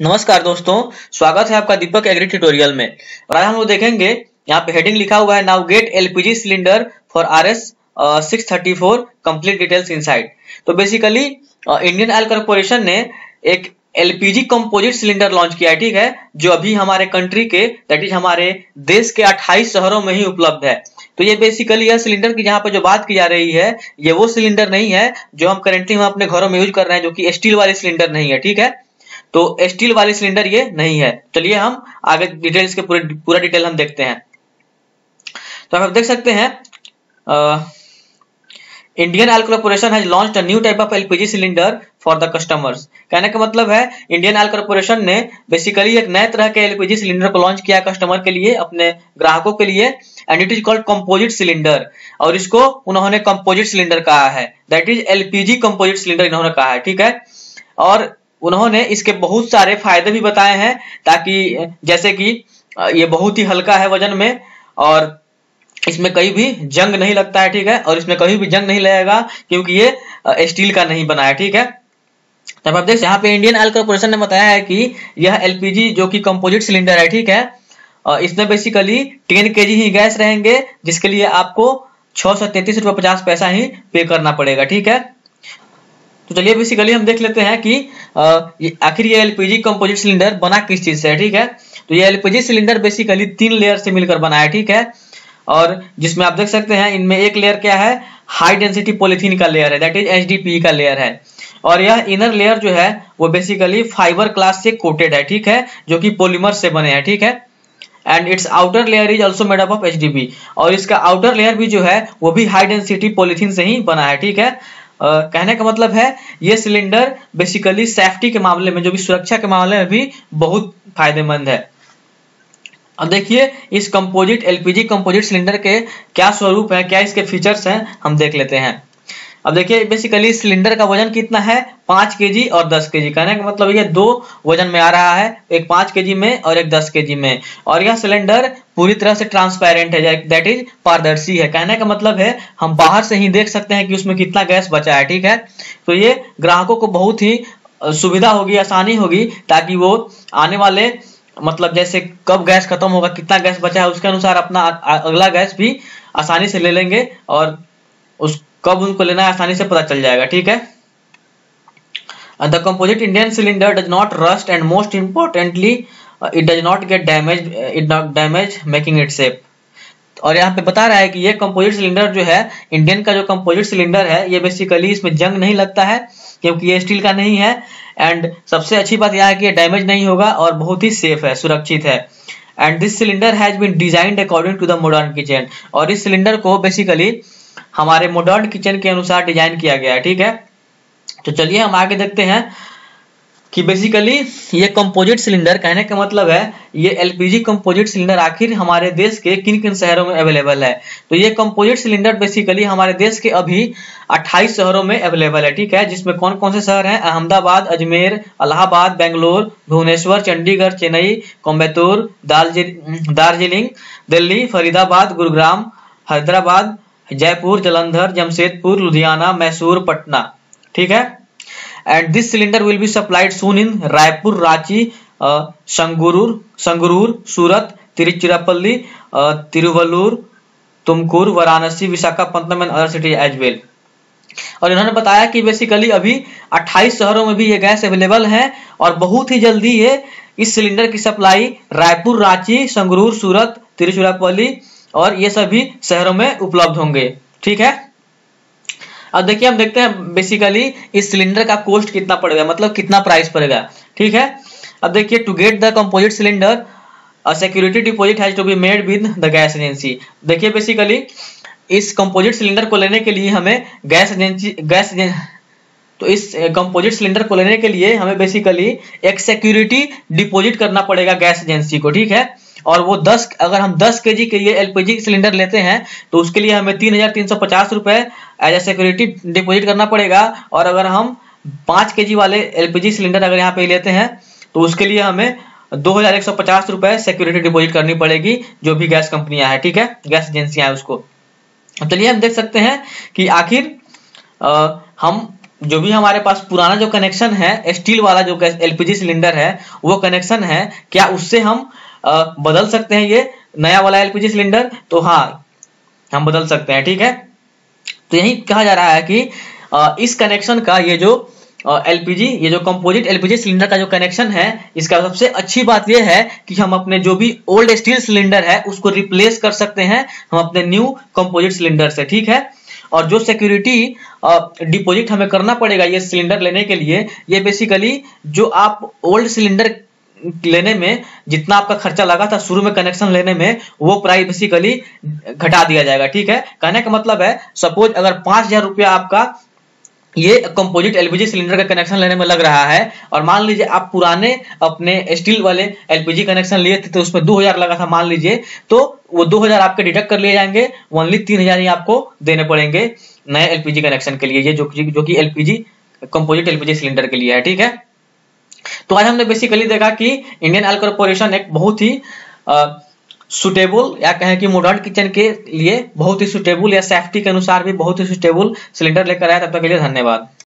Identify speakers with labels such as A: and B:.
A: नमस्कार दोस्तों, स्वागत है आपका दीपक एग्री ट्यूटोरियल में। और आज हम लोग देखेंगे, यहाँ पे हेडिंग लिखा हुआ है now get LPG cylinder for R S six thirty four complete details inside तो बेसिकली इंडियन ऑयल कॉर्पोरेशन ने एक एलपीजी कंपोजिट सिलेंडर लॉन्च किया है, ठीक है? जो अभी हमारे कंट्री के दैट इज़ हमारे देश के 28 शहरों में ही उपलब्ध है। तो ये बेसिकली यह सिलेंडर की जहाँ पर जो बात की जा रही है, ये वो सिलेंडर नहीं है, जो हम करेंटली हम अपने घरों में यूज़ कर रहे हैं, जो कि स्टील वाले सिलेंडर नहीं है, ठीक है? तो स्टील वाले सिलेंडर ये नहीं है। चलिए हम आगे डिटेल्स के पूरे, पूरा डिटेल हम देखते हैं। तो आप देख सकते हैं Indian oil corporation has launched a new type of LPG cylinder for the customers कहने का मतलब है इंडियन ऑयल कॉर्पोरेशन ने बेसिकली एक नए तरह के एलपीजी सिलेंडर को लॉन्च किया कस्टमर के लिए, अपने ग्राहकों के लिए and it is called composite cylinder और इसको उन्होंने कंपोजिट सिलेंडर कहा है। That is LPG composite cylinder इन्होंने कहा है, ठीक है? और उन्होंने इसके बहुत सारे फ़ायदे भी बताए हैं, ताकि, जैसे कि ये बहुत ही हल्का है वज़न में, और इसमें कहीं भी जंग नहीं लगता है, ठीक है? और इसमें कहीं भी जंग नहीं लगेगा, क्योंकि ये स्टील का नहीं बना है ठीक है? तब आप देख, यहाँ पे इंडियन ऑयल कॉर्पोरेशन ने बताया है कि यह एलपीजी जो कि कंपोजिट सिलेंडर है, ठीक है? इसमें बेसिकली टेन के ही गैस रहेंगे, जिसके लिए आपको छह सौ तैतीस रुपये पचास पैसा ही पे करना पड़ेगा, ठीक है? तो चलिए बेसिकली हम देख लेते हैं कि आखिर ये एलपीजी कंपोजिट सिलेंडर बना किस चीज़ से है ठीक है? तो ये एलपीजी सिलेंडर बेसिकली तीन लेयर से मिलकर बना है, ठीक है? और जिसमें आप देख सकते हैं, इनमें एक लेयर क्या है? हाई डेंसिटी पॉलिथीन का लेयर है दैट इज़ एच का लेयर है। और यह इनर लेयर जो है, वो बेसिकली फाइबर क्लास से कोटेड है, ठीक है? जो कि पोलिमर से बने हैं, ठीक है? And it's outer layer is also made up of HDP और इसका आउटर लेयर भी जो है, वो भी हाई डेंसिटी पॉलिथीन से ही बना है, ठीक है? कहने का मतलब है, ये सिलेंडर बेसिकली सेफ्टी के मामले में, जो भी सुरक्षा के मामले में भी बहुत फ़ायदेमंद है। अब देखिए, इस कंपोजिट एलपीजी कंपोजिट सिलेंडर के क्या स्वरूप है, क्या इसके फीचर्स हैं, हम देख लेते हैं। अब देखिए बेसिकली सिलेंडर का वज़न कितना है? पाँच के जी और दस के जी कहने का मतलब ये दो वज़न में आ रहा है, एक पाँच के जी में और एक दस के जी में। और यह सिलेंडर पूरी तरह से ट्रांसपेरेंट है दैट इज़ पारदर्शी है। कहने का मतलब है, हम बाहर से ही देख सकते हैं कि उसमें कितना गैस बचा है, ठीक है? तो ये ग्राहकों को बहुत ही सुविधा होगी, आसानी होगी, ताकि वो आने वाले मतलब जैसे कब गैस खत्म होगा, कितना गैस बचा है, उसके अनुसार अपना अगला गैस भी आसानी से ले लेंगे और उस कब उनको लेना आसानी से पता चल जाएगा, ठीक है? The composite Indian cylinder does not rust and most importantly it does not get damage it not damage making it safe और यहाँ पे बता रहा है कि ये कंपोजिट सिलेंडर जो है इंडियन का जो कंपोजिट सिलेंडर है, ये बेसिकली इसमें जंग नहीं लगता है, क्योंकि ये स्टील का नहीं है। एंड सबसे अच्छी बात यह है कि ये डैमेज नहीं होगा और बहुत ही सेफ़ है, सुरक्षित है। And this cylinder has been designed according to the modern kitchen और इस सिलेंडर को बेसिकली हमारे मॉडर्न किचन के अनुसार डिज़ाइन किया गया है, ठीक है? तो चलिए हम आगे देखते हैं कि बेसिकली ये कंपोजिट सिलेंडर कहने का मतलब है, ये एलपीजी कंपोजिट सिलेंडर आखिर हमारे देश के किन किन शहरों में अवेलेबल है? तो ये कंपोजिट सिलेंडर बेसिकली हमारे देश के अभी 28 शहरों में अवेलेबल है, ठीक है? जिसमें कौन कौन से शहर हैं? अहमदाबाद, अजमेर, अलाहाबाद, बेंगलोर, भुवनेश्वर, चंडीगढ़, चेन्नई कोम्बेतूर दार्जिलिंग, दिल्ली, फरीदाबाद, गुरुग्राम, हैदराबाद जयपुर, जलंधर, जमशेदपुर, लुधियाना, मैसूर, पटना। ठीक है? And this cylinder will be supplied soon in Raipur, Ranchi Sangrur, Sangrur, Surat, Tiruchirappalli Tiruvallur, Tumkur, Varanasi Visakhapatnam and other city as well और इन्होंने बताया कि बेसिकली अभी 28 शहरों में भी ये गैस अवेलेबल है और बहुत ही जल्दी ये इस सिलेंडर की सप्लाई रायपुर, रांची, संगरूर, सूरत, तिरुचिरापल्ली और ये सभी शहरों में उपलब्ध होंगे। ठीक है? अब देखिए, हम देखते हैं बेसिकली इस सिलेंडर का कॉस्ट कितना पड़ेगा मतलब कितना प्राइस पड़ेगा। ठीक है? अब देखिए to get the composite cylinder security deposit the gas agency देखिए बेसिकली इस कंपोजिट सिलेंडर को लेने के लिए हमें गैस एजेंसी गैस तो इस कंपोजिट सिलेंडर को लेने के लिए हमें बेसिकली एक सिक्योरिटी डिपॉजिट करना पड़ेगा गैस एजेंसी को। ठीक है? और वो 10 अगर हम 10 के के लिए एलपीजी सिलेंडर लेते हैं तो उसके लिए हमें तीन हज़ार तीन सौ पचास रुपए एज ए सिक्योरिटी डिपोजिट करना पड़ेगा। और अगर हम पाँच के वाले एलपीजी सिलेंडर अगर यहाँ पे लेते हैं तो उसके लिए हमें दो हज़ार एक सौ पचास रुपए सिक्योरिटी डिपोजिट करनी पड़ेगी, जो भी गैस कंपनियाँ है, ठीक है? गैस एजेंसियाँ उसको। चलिए तो हम देख सकते हैं कि आखिर हम जो भी हमारे पास पुराना जो कनेक्शन है स्टील वाला जो एलपीजी सिलेंडर है, वो कनेक्शन है, क्या उससे हम बदल सकते हैं ये नया वाला एलपीजी सिलेंडर तो हाँ हम बदल सकते हैं, ठीक है? तो यही कहा जा रहा है कि इस कनेक्शन का ये जो एलपीजी ये जो कंपोजिट एलपीजी सिलेंडर का जो कनेक्शन है, इसका सबसे अच्छी बात ये है कि हम अपने जो भी ओल्ड स्टील सिलेंडर है, उसको रिप्लेस कर सकते हैं, हम अपने न्यू कंपोजिट सिलेंडर से, ठीक है? और जो सिक्योरिटी डिपॉजिट हमें करना पड़ेगा ये सिलेंडर लेने के लिए, ये बेसिकली जो आप ओल्ड सिलेंडर लेने में, जितना आपका खर्चा लगा था शुरू में कनेक्शन लेने में, वो प्राइस बेसिकली घटा दिया जाएगा, ठीक है? कहने का मतलब है सपोज़ अगर पाँच हज़ार रुपया आपका ये कंपोजिट एलपीजी सिलेंडर का कनेक्शन लेने में लग रहा है, और मान लीजिए आप पुराने अपने स्टील वाले एलपीजी कनेक्शन लिए थे तो उसमें दो हज़ार लगा था, मान लीजिए तो वो दो हज़ार आपके डिडक्ट कर लिए जाएँगे ओनली तीन हज़ार ही आपको देने पड़ेंगे नए एलपीजी कनेक्शन के लिए जो जो कि एलपीजी कंपोजिट एलपीजी सिलेंडर के लिए है, ठीक है? तो आज हमने बेसिकली देखा कि इंडियन ऑयल कॉर्पोरेशन एक बहुत ही सुटेबल या कहें कि मॉडर्न किचन के लिए बहुत ही सुटेबल या सेफ्टी के अनुसार भी बहुत ही सुटेबल सिलेंडर लेकर आया तब तक के लिए धन्यवाद।